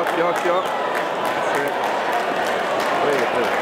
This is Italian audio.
occhio, occhio. Sì. Prego, prego.